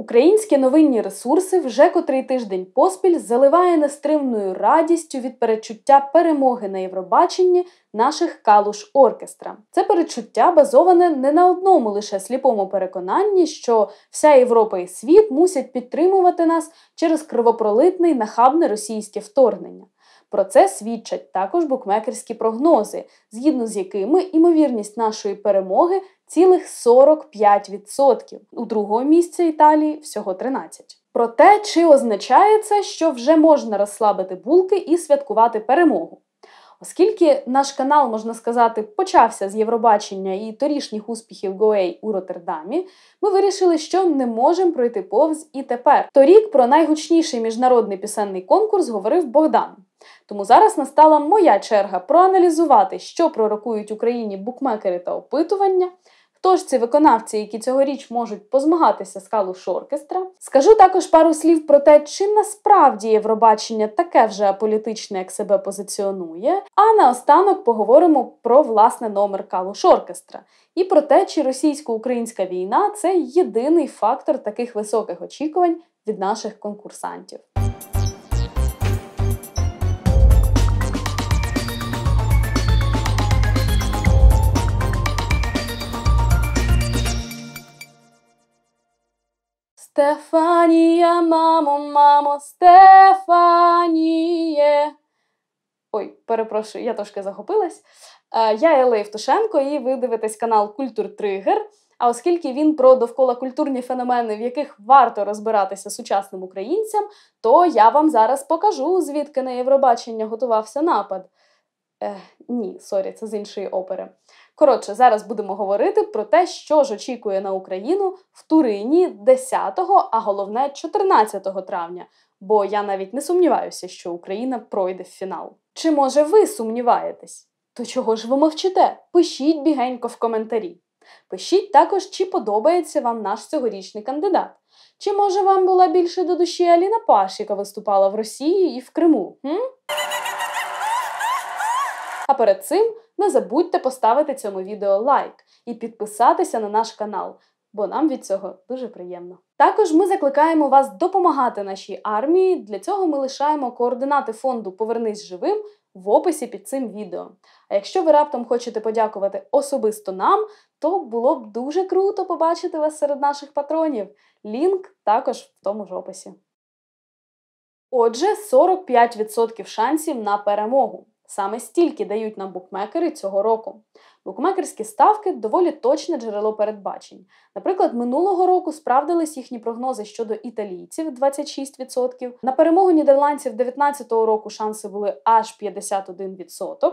Українські новинні ресурси вже котрий тиждень поспіль заливає нестримною радістю від перечуття перемоги на Євробаченні наших калуш оркестра. Це перечуття базоване не на одному лише сліпому переконанні, що вся Європа і світ мусять підтримувати нас через кривопролитне й нахабне російське вторгнення. Про це свідчать також букмекерські прогнози, згідно з якими імовірність нашої перемоги цілих 45%. У другого місця Італії всього 13%. Проте, чи означає це, що вже можна розслабити булки і святкувати перемогу? Оскільки наш канал, можна сказати, почався з Євробачення і торішніх успіхів Гоей у Роттердамі, ми вирішили, що не можемо пройти повз і тепер. Торік про найгучніший міжнародний пісенний конкурс говорив Богдан. Тому зараз настала моя черга проаналізувати, що пророкують Україні букмекери та опитування. Хто ж ці виконавці, які цьогоріч можуть позмагатися з калуш оркестра? Скажу також пару слів про те, чи насправді Євробачення таке вже аполітичне, як себе позиціонує. А наостанок поговоримо про власне номер калуш оркестра і про те, чи російсько-українська війна це єдиний фактор таких високих очікувань від наших конкурсантів. Стефанія, мамо, мамо, Стефаніє. Ой, перепрошую, я трошки захопилась. Е, я Елла Євтушенко, і ви дивитесь канал Культур Тригер. А оскільки він про довкола культурні феномени, в яких варто розбиратися сучасним українцям, то я вам зараз покажу, звідки на Євробачення готувався напад. Е, Ні, sorry, це з іншої опери. Коротше, зараз будемо говорити про те, що ж очікує на Україну в Турині 10, а головне 14 травня. Бо я навіть не сумніваюся, що Україна пройде в фінал. Чи може ви сумніваєтесь? То чого ж ви мовчите? Пишіть бігенько в коментарі. Пишіть також, чи подобається вам наш цьогорічний кандидат. Чи може вам була більше до душі Аліна Паш, яка виступала в Росії і в Криму? М? А перед цим не забудьте поставити цьому відео лайк і підписатися на наш канал, бо нам від цього дуже приємно. Також ми закликаємо вас допомагати нашій армії. Для цього ми лишаємо координати фонду Повернись живим в описі під цим відео. А якщо ви раптом хочете подякувати особисто нам, то було б дуже круто побачити вас серед наших патронів. Лінк також в тому ж описі. Отже, 45% шансів на перемогу. Саме стільки дають нам букмекери цього року. Букмекерські ставки доволі точне джерело передбачень. Наприклад, минулого року справдились їхні прогнози щодо італійців 26%. На перемогу нідерландців 2019 року шанси були аж 51%.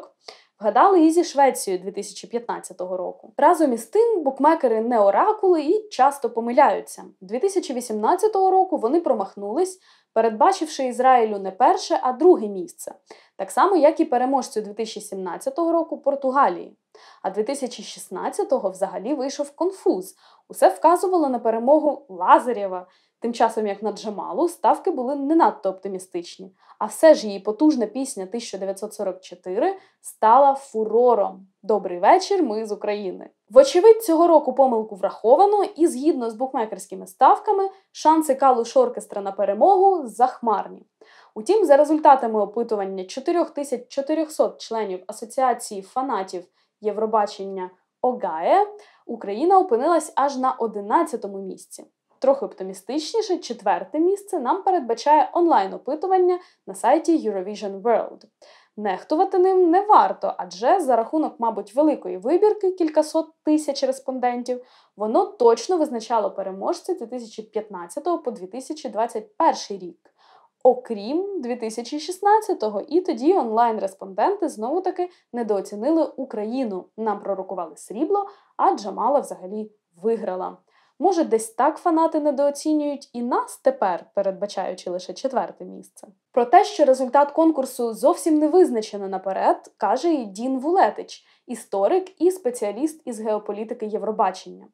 Вгадали і зі Швецією 2015 року. Разом із тим, букмекери не оракули і часто помиляються. 2018 року вони промахнулись, передбачивши Ізраїлю не перше, а друге місце, так само, як і переможцю 2017 року Португалії. А 2016-го взагалі вийшов конфуз. Усе вказувало на перемогу Лазарєва. Тим часом, як на Джамалу, ставки були не надто оптимістичні, а все ж її потужна пісня 1944 стала фурором. Добрий вечір, ми з України. Вочевидь, цього року помилку враховано, і згідно з букмекерськими ставками, шанси калуш оркестра на перемогу захмарні. Утім, за результатами опитування 4400 членів Асоціації фанатів Євробачення ОГАЕ, Україна опинилась аж на 11-му місці. Трохи оптимістичніше, четверте місце нам передбачає онлайн-опитування на сайті Eurovision World. Нехтувати ним не варто, адже за рахунок, мабуть, великої вибірки, кількасот тисяч респондентів, воно точно визначало переможця 2015 по 2021 рік. Окрім 2016-го, і тоді онлайн-респонденти знову таки недооцінили Україну. Нам пророкували срібло, а Джамала взагалі виграла. Може, десь так фанати недооцінюють і нас тепер, передбачаючи лише четверте місце. Про те, що результат конкурсу зовсім не визначено наперед, каже і Дін Вулетич, історик і спеціаліст із геополітики Євробачення.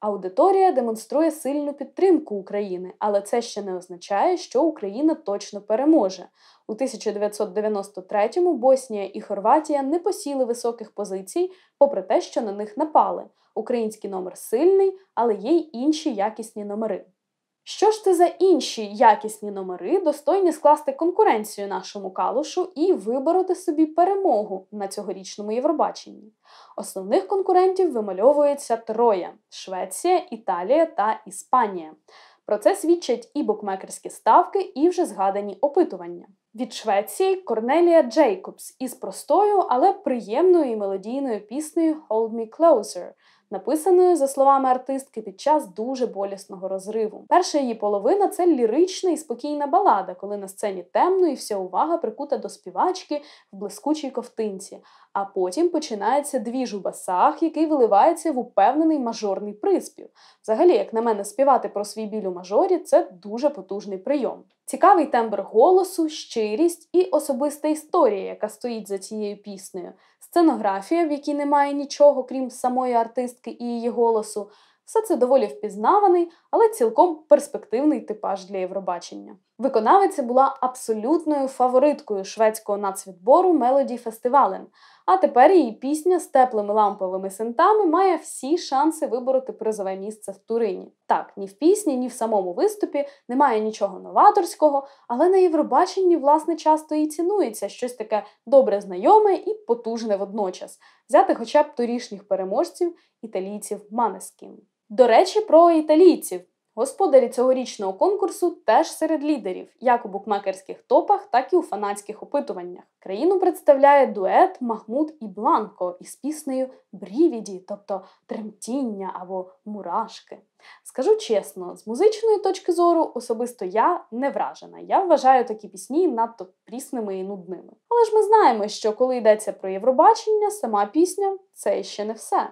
Аудиторія демонструє сильну підтримку України, але це ще не означає, що Україна точно переможе. У 1993-му Боснія і Хорватія не посіли високих позицій, попри те, що на них напали. Український номер сильний, але є й інші якісні номери. Що ж це за інші якісні номери, достойні скласти конкуренцію нашому калушу і вибороти собі перемогу на цьогорічному Євробаченні? Основних конкурентів вимальовується троє: Швеція, Італія та Іспанія. Про це свідчать і букмекерські ставки, і вже згадані опитування. Від Швеції Корнелія Джейкобс із простою, але приємною і мелодійною піснею Hold Me Closer, написаною, за словами артистки, під час дуже болісного розриву. Перша її половина це лірична і спокійна балада, коли на сцені темно і вся увага прикута до співачки в блискучій кофтинці. А потім починається двіж у басах, який виливається в упевнений мажорний приспів. Взагалі, як на мене, співати про свій біль у мажорі це дуже потужний прийом. Цікавий тембр голосу, щирість і особиста історія, яка стоїть за цією піснею, сценографія, в якій немає нічого, крім самої артистки і її голосу. Все це доволі впізнаваний, але цілком перспективний типаж для Євробачення. Виконавиця була абсолютною фавориткою шведського нацвідбору Мелоді Фестивален. А тепер її пісня з теплими ламповими синтами має всі шанси вибороти призове місце в Турині. Так, ні в пісні, ні в самому виступі немає нічого новаторського, але на Євробаченні, власне, часто і цінується щось таке добре знайоме і потужне водночас, взяти хоча б торішніх переможців італійців Манескін. До речі, про італійців. Господарі цьогорічного конкурсу теж серед лідерів, як у букмекерських топах, так і у фанатських опитуваннях. Країну представляє дует Махмуд і Бланко із піснею Брівіді, тобто тремтіння або мурашки. Скажу чесно, з музичної точки зору особисто я не вражена. Я вважаю такі пісні надто прісними і нудними. Але ж ми знаємо, що коли йдеться про Євробачення, сама пісня це ще не все.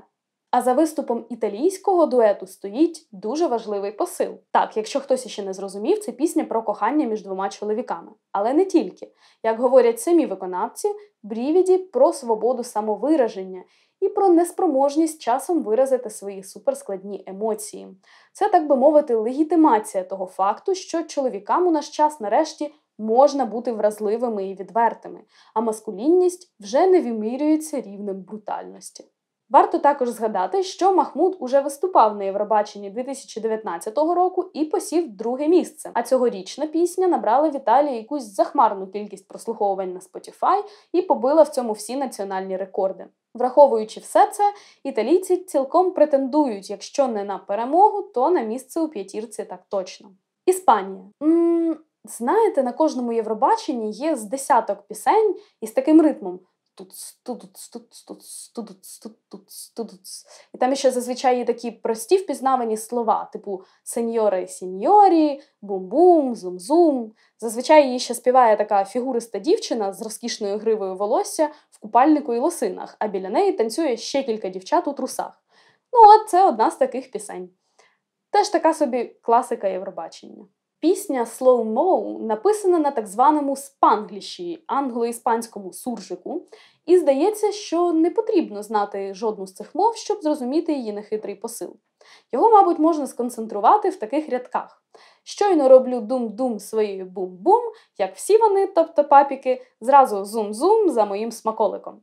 А за виступом італійського дуету стоїть дуже важливий посил. Так, якщо хтось ще не зрозумів, це пісня про кохання між двома чоловіками. Але не тільки. Як говорять самі виконавці, Брівіді про свободу самовираження і про неспроможність часом виразити свої суперскладні емоції. Це, так би мовити, легітимація того факту, що чоловікам у наш час нарешті можна бути вразливими і відвертими, а маскулінність вже не вимірюється рівнем брутальності. Варто також згадати, що Махмуд уже виступав на Євробаченні 2019 року і посів друге місце. А цьогорічна пісня набрала в Італії якусь захмарну кількість прослуховувань на Spotify і побила в цьому всі національні рекорди. Враховуючи все це, італійці цілком претендують, якщо не на перемогу, то на місце у п'ятірці так точно. Іспанія. М-м, знаєте, на кожному Євробаченні є з десяток пісень із таким ритмом і там ще зазвичай є такі прості впізнавані слова, типу сеньора і сеньорі, бум-бум, зум-зум. Зазвичай її ще співає така фігуриста дівчина з розкішною гривою волосся в купальнику і лосинах, а біля неї танцює ще кілька дівчат у трусах. Ну, от це одна з таких пісень. Теж така собі класика Євробачення. Пісня Slow Mo написана на так званому спангліші англо-іспанському суржику, і здається, що не потрібно знати жодну з цих мов, щоб зрозуміти її нехитрий посил. Його, мабуть, можна сконцентрувати в таких рядках. Щойно роблю дум-дум своєю бум-бум, як всі вони, тобто папіки, зразу зум-зум за моїм смаколиком.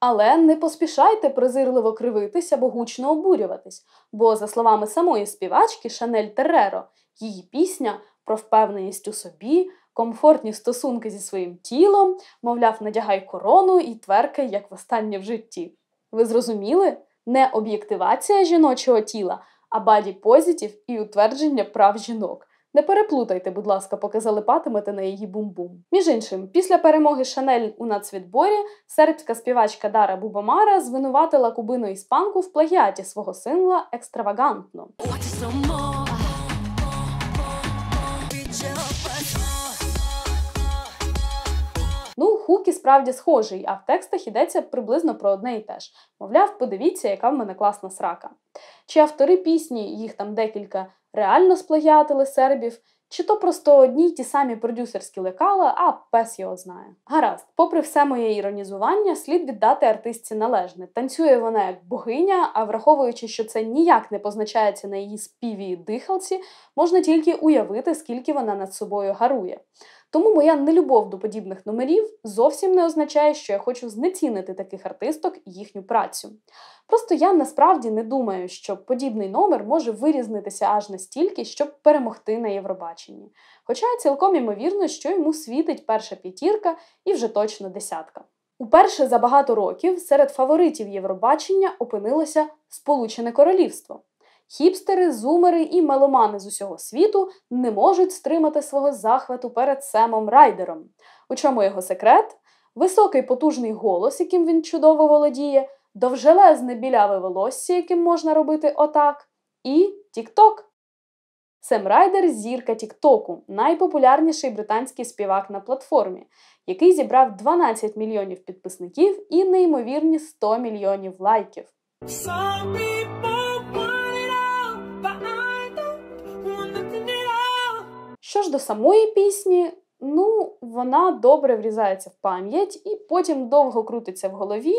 Але не поспішайте презирливо кривитись або гучно обурюватись, бо, за словами самої співачки Шанель Терреро, її пісня про впевненість у собі, комфортні стосунки зі своїм тілом, мовляв, надягай корону і тверкай, як востаннє в житті. Ви зрозуміли? Не об'єктивація жіночого тіла, а body positive і утвердження прав жінок. Не переплутайте, будь ласка, поки залипатимете на її boom-boom. Між іншим, після перемоги Шанель у нацвідборі сербська співачка Дара Бубамара звинуватила кубино-іспанку в плагіаті свого сингла екстравагантно. Хук і справді схожий, а в текстах йдеться приблизно про одне і те ж. Мовляв, подивіться, яка в мене класна срака. Чи автори пісні, їх там декілька, реально сплагіатили сербів, чи то просто одні й ті самі продюсерські лекала, а пес його знає. Гаразд, попри все моє іронізування, слід віддати артистці належне. Танцює вона як богиня, а враховуючи, що це ніяк не позначається на її співі дихалці, можна тільки уявити, скільки вона над собою гарує. Тому моя нелюбов до подібних номерів зовсім не означає, що я хочу знецінити таких артисток і їхню працю. Просто я насправді не думаю, що подібний номер може вирізнитися аж настільки, щоб перемогти на Євробаченні. Хоча цілком імовірно, що йому світить перша п'ятірка і вже точно десятка. Уперше за багато років серед фаворитів Євробачення опинилося Сполучене Королівство. Хіпстери, зумери і меломани з усього світу не можуть стримати свого захвату перед Семом Райдером. У чому його секрет? Високий потужний голос, яким він чудово володіє, довжелезне біляве волосся, яким можна робити отак, і Тік-Ток. Сем Райдер зірка Тіктоку, найпопулярніший британський співак на платформі, який зібрав 12 мільйонів підписників і неймовірні 100 мільйонів лайків. Що ж до самої пісні, ну, вона добре врізається в пам'ять і потім довго крутиться в голові,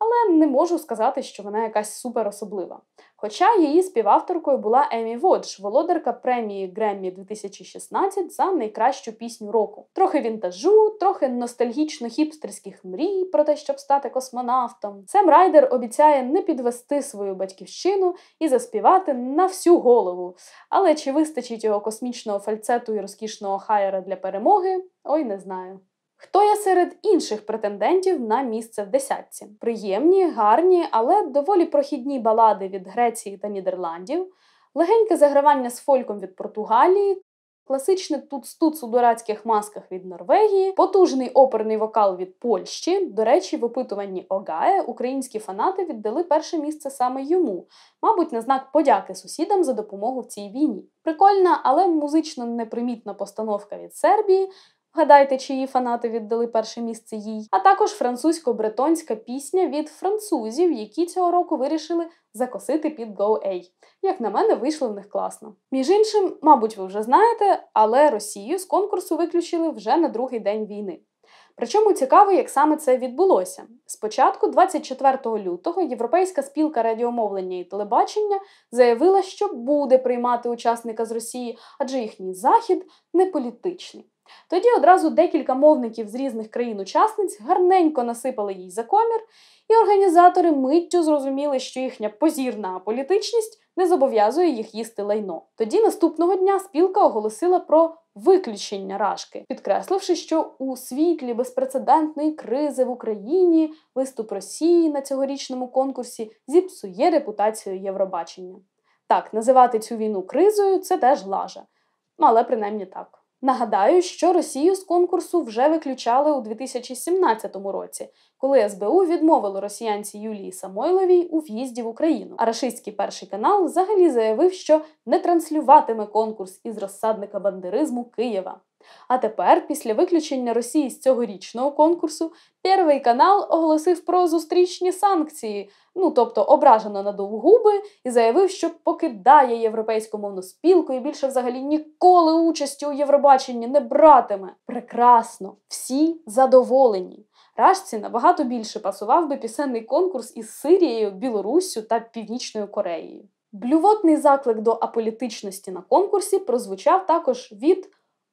але не можу сказати, що вона якась супер особлива. Хоча її співавторкою була Емі Водж, володарка премії Греммі 2016 за найкращу пісню року. Трохи вінтажу, трохи ностальгічно-хіпстерських мрій про те, щоб стати космонавтом. Сем Райдер обіцяє не підвести свою батьківщину і заспівати на всю голову. Але чи вистачить його космічного фальцету і розкішного хаєра для перемоги? Ой, не знаю. Хто є серед інших претендентів на місце в десятці? Приємні, гарні, але доволі прохідні балади від Греції та Нідерландів, легеньке загравання з фольком від Португалії, класичне туц-туц у дурацьких масках від Норвегії, потужний оперний вокал від Польщі. До речі, в опитуванні Огає українські фанати віддали перше місце саме йому, мабуть, на знак подяки сусідам за допомогу в цій війні. Прикольна, але музично непримітна постановка від Сербії. Гадайте, чиї фанати віддали перше місце їй, а також французько-бретонська пісня від французів, які цього року вирішили закосити під Go A. Як на мене, вийшло в них класно. Між іншим, мабуть, ви вже знаєте, але Росію з конкурсу виключили вже на другий день війни. Причому цікаво, як саме це відбулося. Спочатку, 24 лютого, Європейська спілка радіомовлення і телебачення заявила, що буде приймати учасника з Росії, адже їхній захід не політичний. Тоді одразу декілька мовників з різних країн-учасниць гарненько насипали їй за комір, і організатори миттю зрозуміли, що їхня позірна політичність не зобов'язує їх їсти лайно. Тоді наступного дня спілка оголосила про виключення рашки, підкресливши, що у світлі безпрецедентної кризи в Україні виступ Росії на цьогорічному конкурсі зіпсує репутацію Євробачення. Так, називати цю війну кризою це теж лажа, але принаймні так. Нагадаю, що Росію з конкурсу вже виключали у 2017 році, коли СБУ відмовило росіянці Юлії Самойловій у в'їзді в Україну. А рашистський перший канал взагалі заявив, що не транслюватиме конкурс із розсадника бандеризму Києва. А тепер, після виключення Росії з цьогорічного конкурсу, Перший канал оголосив про зустрічні санкції, ну тобто ображено надув губи і заявив, що покидає європейську мовну спілку і більше взагалі ніколи участі у Євробаченні не братиме. Прекрасно, всі задоволені. Рашці набагато більше пасував би пісенний конкурс із Сирією, Білоруссю та Північною Кореєю. Блювотний заклик до аполітичності на конкурсі прозвучав також від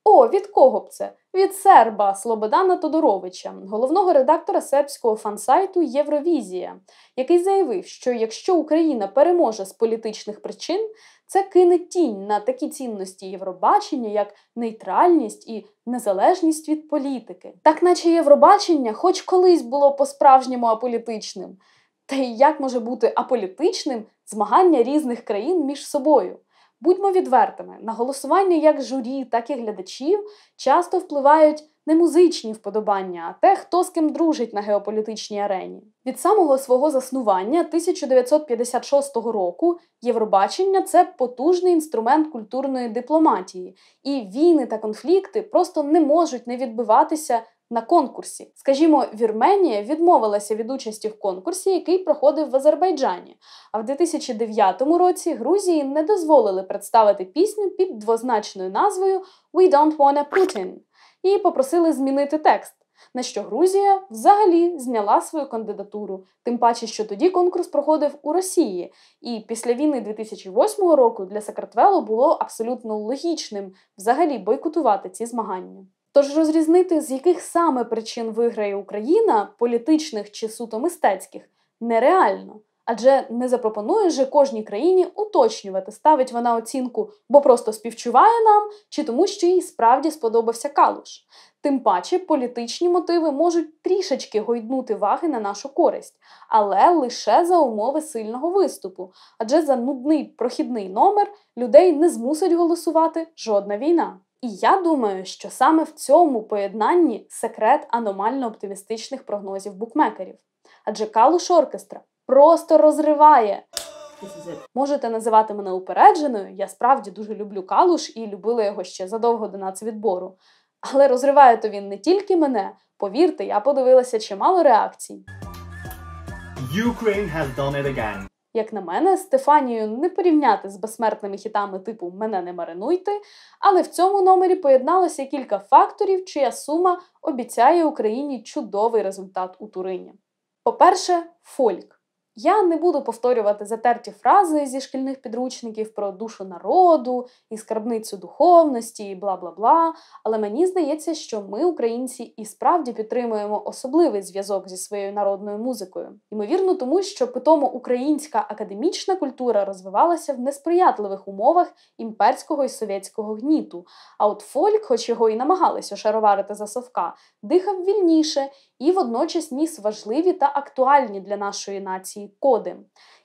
о, від кого б це? Від серба Слободана Тодоровича, головного редактора сербського фансайту Євровізія, який заявив, що якщо Україна переможе з політичних причин, це кине тінь на такі цінності Євробачення, як нейтральність і незалежність від політики. Так наче Євробачення, хоч колись було по-справжньому аполітичним. Та й як може бути аполітичним змагання різних країн між собою? Будьмо відвертими, на голосування як журі, так і глядачів часто впливають не музичні вподобання, а те, хто з ким дружить на геополітичній арені. Від самого свого заснування 1956 року Євробачення це потужний інструмент культурної дипломатії, і війни та конфлікти просто не можуть не відбиватися на конкурсі. Скажімо, Вірменія відмовилася від участі в конкурсі, який проходив в Азербайджані. А в 2009 році Грузії не дозволили представити пісню під двозначною назвою We Don't Wanna Putin і попросили змінити текст. На що Грузія взагалі зняла свою кандидатуру, тим паче, що тоді конкурс проходив у Росії, і після війни 2008 року для Сакартвело було абсолютно логічним взагалі бойкотувати ці змагання. Тож розрізнити, з яких саме причин виграє Україна, політичних чи суто мистецьких, нереально. Адже не запропонує же кожній країні уточнювати, ставить вона оцінку, бо просто співчуває нам, чи тому, що їй справді сподобався калуш. Тим паче політичні мотиви можуть трішечки гойднути ваги на нашу користь, але лише за умови сильного виступу. Адже за нудний прохідний номер людей не змусить голосувати жодна війна. І я думаю, що саме в цьому поєднанні секрет аномально оптимістичних прогнозів букмекерів. Адже калуш оркестра просто розриває. Можете називати мене упередженою. Я справді дуже люблю калуш і любила його ще задовго до нацвідбору. Але розриває то він не тільки мене. Повірте, я подивилася чимало реакцій. Ukraine has done it again. Як на мене, Стефанію не порівняти з безсмертними хітами типу Мене не маринуйте, але в цьому номері поєдналося кілька факторів, чия сума обіцяє Україні чудовий результат у Турині. По-перше, фольк. Я не буду повторювати затерті фрази зі шкільних підручників про душу народу і скарбницю духовності, і бла бла бла. Але мені здається, що ми, українці, і справді підтримуємо особливий зв'язок зі своєю народною музикою. Ймовірно, тому що питомо українська академічна культура розвивалася в несприятливих умовах імперського і совєтського гніту. А от фольк, хоч його і намагалися шароварити за совка, дихав вільніше і водночас ніс важливі та актуальні для нашої нації коди.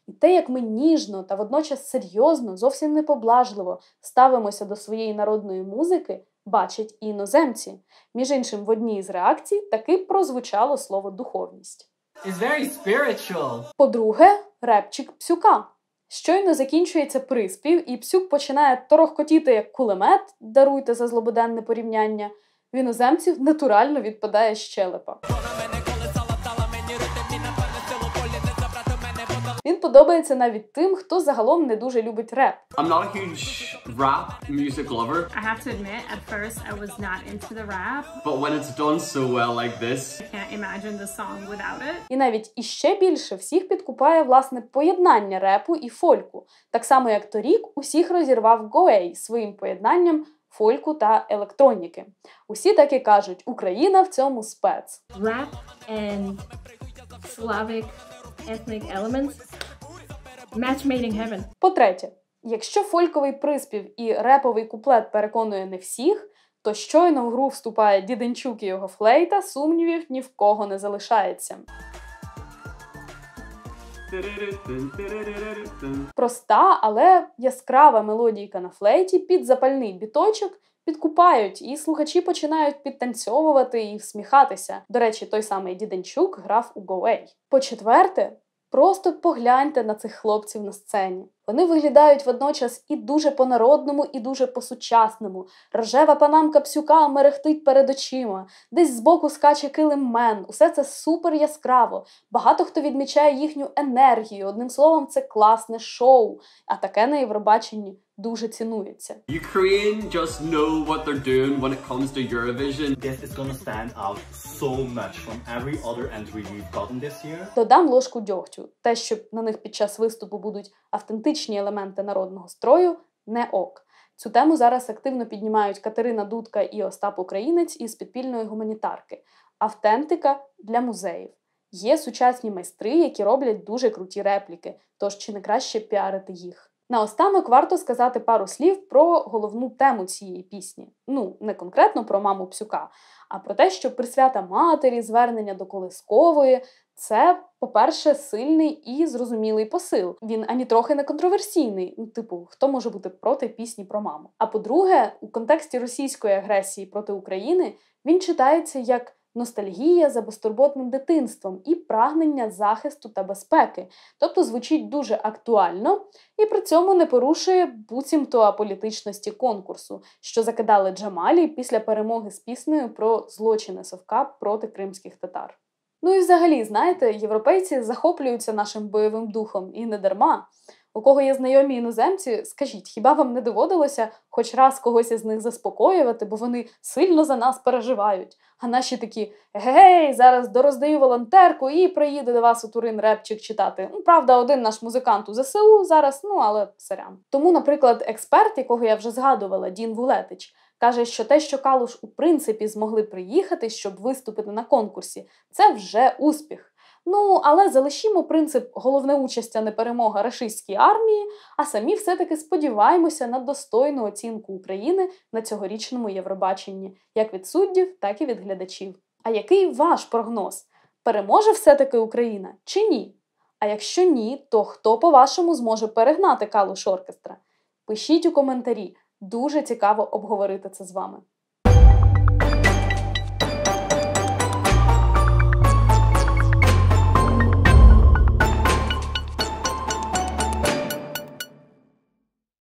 І те, як ми ніжно та водночас серйозно, зовсім не поблажливо ставимося до своєї народної музики, бачать і іноземці. Між іншим, в одній з реакцій таки прозвучало слово духовність. It's very spiritual. По-друге, репчик псюка. Щойно закінчується приспів, і псюк починає торохкотіти як кулемет, даруйте за злободенне порівняння. В іноземців натурально відпадає щелепа. Він подобається навіть тим, хто загалом не дуже любить реп. I'm not a huge rap music lover, I have to admit, at first I was not into the rap. but when it's done so well like this, I can't imagine the song without it. І навіть іще більше всіх підкупає власне поєднання репу і фольку, так само як торік усіх розірвав Гоей своїм поєднанням фольку та електроніки. Усі так і кажуть: Україна в цьому спец. rap and Slavic ethnic elements. Match made in heaven. По-третє, якщо фольковий приспів і реповий куплет переконує не всіх, то щойно в гру вступає Діденчук і його флейта, сумнівів ні в кого не залишається. Проста, але яскрава мелодійка на флейті під запальний біточок підкупають, і слухачі починають підтанцьовувати і всміхатися. До речі, той самий Діденчук грав у Go По-четверте, просто погляньте на цих хлопців на сцені. Вони виглядають водночас і дуже по-народному, і дуже по-сучасному. Рожева панамка псюка мерехтить перед очима, десь збоку скаче килим мен. Усе це супер яскраво. Багато хто відмічає їхню енергію. Одним словом, це класне шоу. А таке на Євробаченні дуже цінується. Ukraine just know what they're doing when it comes to Eurovision. This is gonna stand out so much from every other entry we've gotten this year. Додам ложку дьогтю. Те, що на них під час виступу будуть автентичні елементи народного строю, не ок. Цю тему зараз активно піднімають Катерина Дудка і Остап Українець із підпільної гуманітарки. Автентика для музеїв. Є сучасні майстри, які роблять дуже круті репліки, тож чи не краще піарити їх. Наостанок варто сказати пару слів про головну тему цієї пісні. Ну, не конкретно про маму псюка, а про те, що присвята матері, звернення до колискової це, по-перше, сильний і зрозумілий посил. Він ані трохи не контроверсійний. Ну, типу, хто може бути проти пісні про маму? А по-друге, у контексті російської агресії проти України він читається як ностальгія за безтурботним дитинством і прагнення захисту та безпеки, тобто звучить дуже актуально і при цьому не порушує буцімто аполітичності конкурсу, що закидали Джамалі після перемоги з піснею про злочини Совка проти кримських татар. Ну і взагалі, знаєте, європейці захоплюються нашим бойовим духом і не дарма. У кого є знайомі іноземці, скажіть, хіба вам не доводилося хоч раз когось із них заспокоювати, бо вони сильно за нас переживають? А наші такі гей, зараз дороздаю волонтерку і приїде до вас у Турин репчик читати. Ну, правда, один наш музикант у ЗСУ зараз, ну але сорян. Тому, наприклад, експерт, якого я вже згадувала, Дін Вулетич, Каже, що те, що Калуш у принципі змогли приїхати, щоб виступити на конкурсі, це вже успіх. Ну, але залишімо принцип головне участь, а не перемога рашистській армії, а самі все-таки сподіваємося на достойну оцінку України на цьогорічному Євробаченні, як від суддів, так і від глядачів. А який ваш прогноз? Переможе все-таки Україна чи ні? А якщо ні, то хто, по-вашому, зможе перегнати Калуш оркестра? Пишіть у коментарі, дуже цікаво обговорити це з вами.